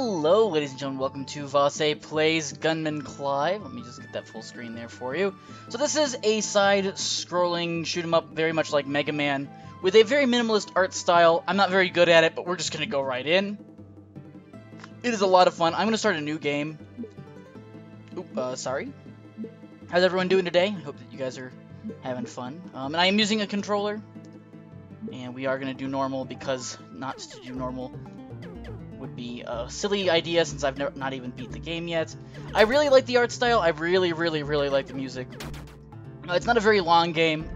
Hello, ladies and gentlemen, welcome to Vasae Plays Gunman Clive. Let me just get that full screen there for you. So this is a side-scrolling shoot 'em up, very much like Mega Man, with a very minimalist art style. I'm not very good at it, but we're just gonna go right in. It is a lot of fun. I'm gonna start a new game. Oop, uh, sorry. How's everyone doing today? I hope that you guys are having fun. Um, and I am using a controller. And we are gonna do normal because not to do normal would be a silly idea since I've never, not even beat the game yet. I really like the art style. I really, really, really like the music. Uh, it's not a very long game.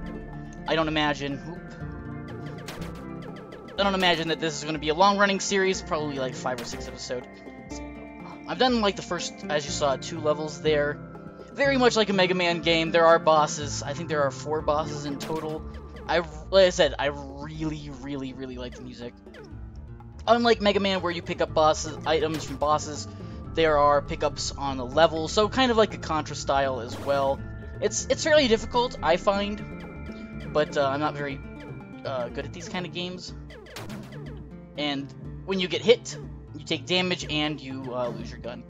I don't imagine. Oop. I don't imagine that this is going to be a long-running series, probably like five or six episodes. I've done like the first, as you saw, two levels there. Very much like a Mega Man game. There are bosses. I think there are four bosses in total. I, like I said, I really, really, really like the music. Unlike Mega Man, where you pick up bosses, items from bosses, there are pickups on the level, so kind of like a Contra style as well. It's it's fairly difficult, I find, but uh, I'm not very uh, good at these kind of games. And when you get hit, you take damage and you uh, lose your gun.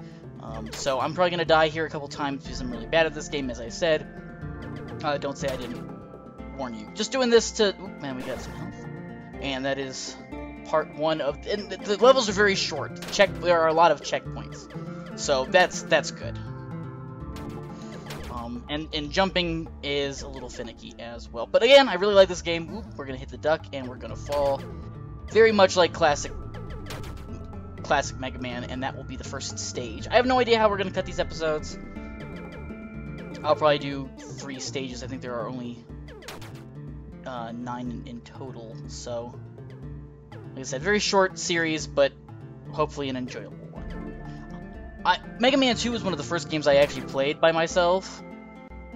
Um, so I'm probably gonna die here a couple times because I'm really bad at this game, as I said. Uh, don't say I didn't warn you. Just doing this to... Oop, man, we got some health. And that is part one of, and the levels are very short. Check, there are a lot of checkpoints, so that's that's good. Um, and and jumping is a little finicky as well. But again, I really like this game. Oop, we're gonna hit the duck and we're gonna fall, very much like classic classic Mega Man, and that will be the first stage. I have no idea how we're gonna cut these episodes. I'll probably do three stages. I think there are only uh, nine in, in total, so like I said, very short series, but hopefully an enjoyable one. I, Mega Man 2 was one of the first games I actually played by myself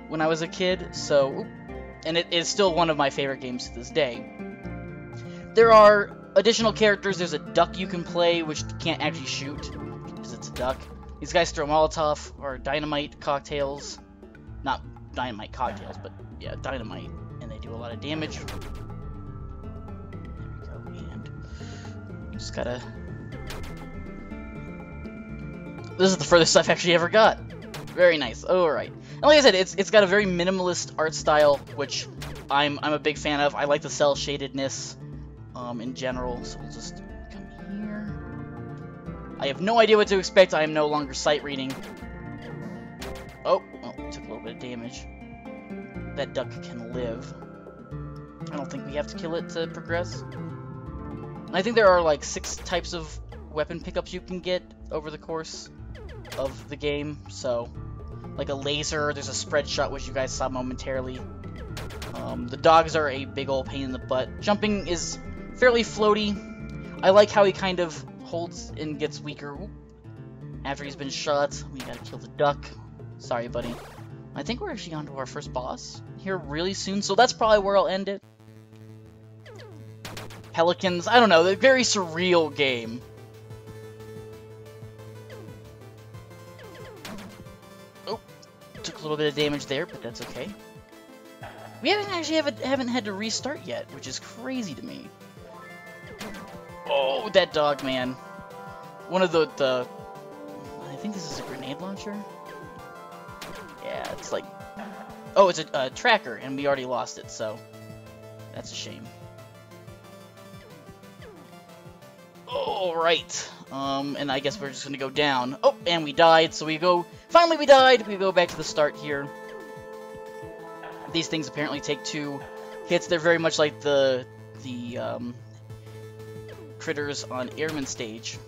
when I was a kid, so... And it is still one of my favorite games to this day. There are additional characters. There's a duck you can play, which can't actually shoot, because it's a duck. These guys throw Molotov, or dynamite cocktails. Not dynamite cocktails, but yeah, dynamite. And they do a lot of damage. Just gotta... This is the furthest I've actually ever got. Very nice. Alright. And like I said, it's it's got a very minimalist art style, which I'm I'm a big fan of. I like the cell shadedness um, in general, so we'll just come here. I have no idea what to expect. I am no longer sight reading. Oh, oh, took a little bit of damage. That duck can live. I don't think we have to kill it to progress. I think there are like six types of weapon pickups you can get over the course of the game. So, like a laser, there's a spread shot, which you guys saw momentarily. Um, the dogs are a big old pain in the butt. Jumping is fairly floaty. I like how he kind of holds and gets weaker after he's been shot. We gotta kill the duck. Sorry, buddy. I think we're actually on to our first boss here really soon, so that's probably where I'll end it pelicans. I don't know, a very surreal game. Oh, took a little bit of damage there, but that's okay. We haven't actually haven't, haven't had to restart yet, which is crazy to me. Oh, that dog, man. One of the, the... I think this is a grenade launcher? Yeah, it's like... Oh, it's a, a tracker, and we already lost it, so... That's a shame. Alright. Um, and I guess we're just gonna go down. Oh, and we died, so we go... Finally we died! We go back to the start here. These things apparently take two hits. They're very much like the, the, um, critters on Airman stage.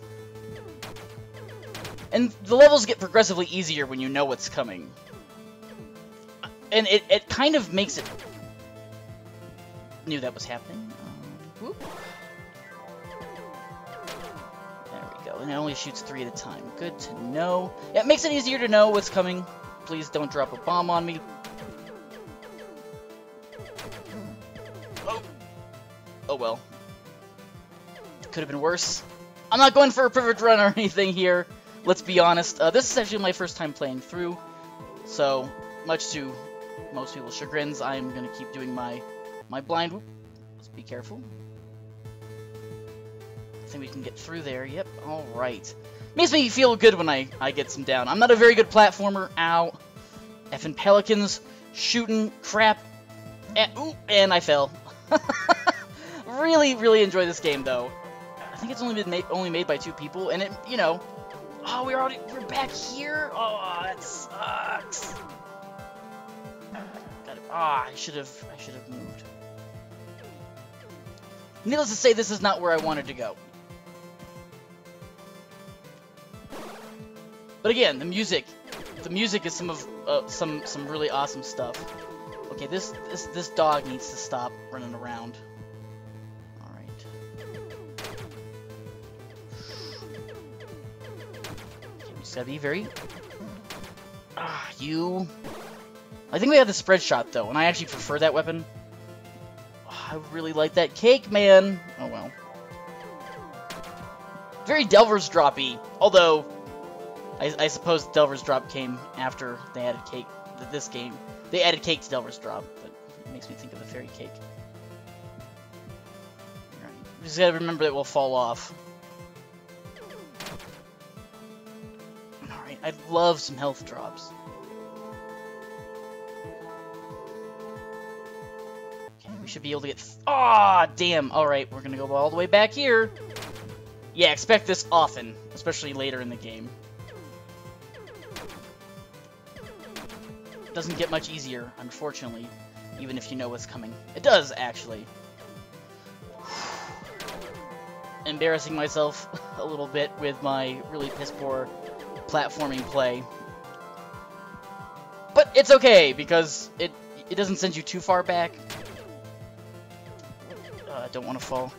And the levels get progressively easier when you know what's coming. And it, it kind of makes it... Knew that was happening. Um, and it only shoots three at a time. Good to know. It makes it easier to know what's coming. Please don't drop a bomb on me. Oh, oh well. Could have been worse. I'm not going for a perfect run or anything here. Let's be honest. Uh, this is actually my first time playing through. So, much to most people's chagrins, I'm going to keep doing my, my blind... Let's be careful. Think we can get through there. Yep, alright. Makes me feel good when I, I get some down. I'm not a very good platformer. Ow. Effing pelicans. Shooting crap. And, ooh, and I fell. really, really enjoy this game, though. I think it's only been made, only made by two people, and it, you know... Oh, we're already... We're back here? Oh, that sucks. Ah, oh, I should have... I should have moved. Needless to say, this is not where I wanted to go. But again, the music, the music is some of uh, some some really awesome stuff. Okay, this this this dog needs to stop running around. All right. Okay, we just gotta be very. Ah, you. I think we have the spread shot though, and I actually prefer that weapon. Oh, I really like that cake, man. Oh well. Very Delver's droppy, although I, I suppose Delver's Drop came after they added cake. This game, they added cake to Delver's Drop, but it makes me think of the fairy cake. Right. Just gotta remember that we'll fall off. Alright, I'd love some health drops. We should be able to get... Ah, oh, damn! Alright, we're gonna go all the way back here. Yeah, expect this often, especially later in the game. Doesn't get much easier, unfortunately, even if you know what's coming. It does, actually. Embarrassing myself a little bit with my really piss-poor platforming play. But it's okay, because it, it doesn't send you too far back. I uh, don't want to fall.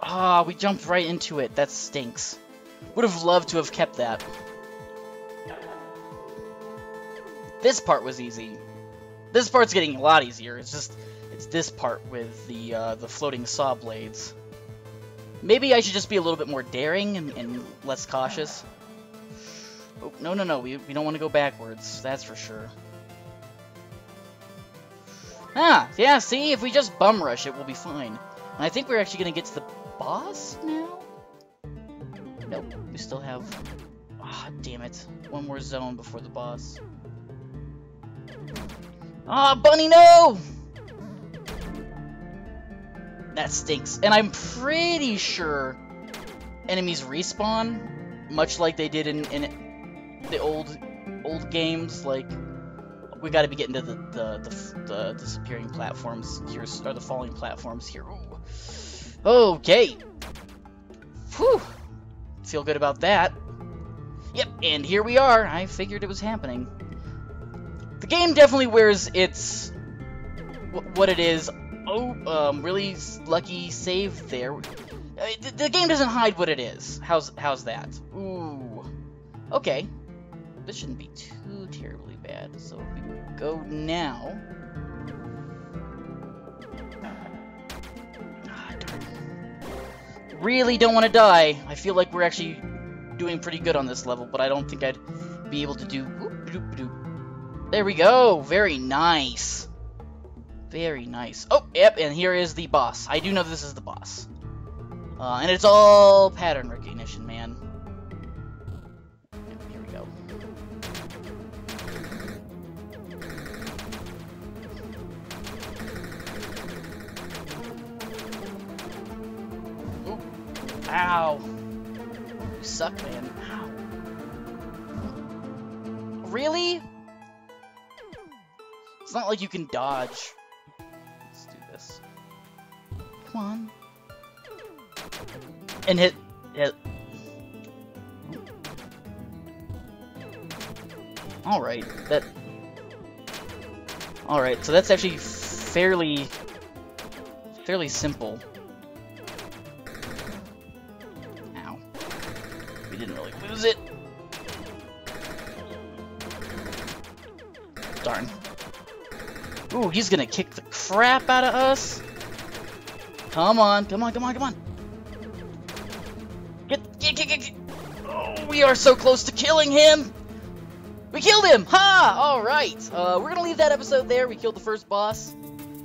Ah, we jumped right into it. That stinks. Would have loved to have kept that. This part was easy. This part's getting a lot easier. It's just, it's this part with the uh, the floating saw blades. Maybe I should just be a little bit more daring and, and less cautious. Oh, no, no, no. We, we don't want to go backwards. That's for sure. Ah, yeah, see? If we just bum rush it, we'll be fine. And I think we're actually going to get to the boss now? Nope, we still have... Ah, oh, damn it. One more zone before the boss. Ah, oh, Bunny, no! That stinks. And I'm pretty sure enemies respawn, much like they did in, in the old old games. Like, we got to be getting to the the, the, the disappearing platforms here, or the falling platforms here. Ooh. Okay. Whew. Feel good about that. Yep, and here we are. I figured it was happening. The game definitely wears its what it is. Oh, um, really lucky save there. Uh, the, the, game doesn't hide what it is. How's how's that? Ooh, okay. This shouldn't be too terribly bad. So if we go now. Ah, really don't want to die. I feel like we're actually doing pretty good on this level, but I don't think I'd be able to do. There we go. Very nice. Very nice. Oh, yep, and here is the boss. I do know this is the boss. Uh, and it's all pattern recognition, man. Here we go. Ooh. Ow. You suck, man. Ow. Really? It's not like you can dodge. Let's do this. Come on. And hit... hit. Alright, that... Alright, so that's actually fairly... fairly simple. Ow. We didn't really lose it. Darn. Ooh, he's gonna kick the crap out of us. Come on, come on, come on, come on. Get, get, get, get, get. Oh, we are so close to killing him. We killed him! Ha! Alright, uh, we're gonna leave that episode there. We killed the first boss.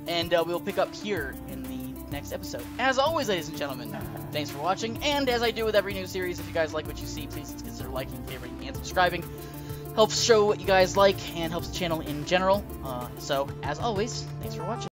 And uh, we'll pick up here in the next episode. As always, ladies and gentlemen, thanks for watching, and as I do with every new series, if you guys like what you see, please consider liking, favoriting, and subscribing. Helps show what you guys like, and helps the channel in general. Uh, so, as always, thanks for watching.